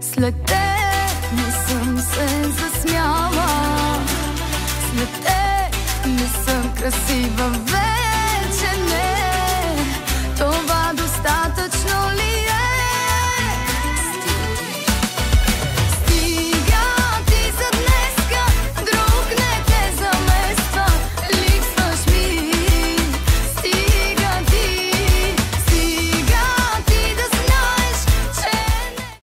След те не съм се засмяла, след те не съм красива вече.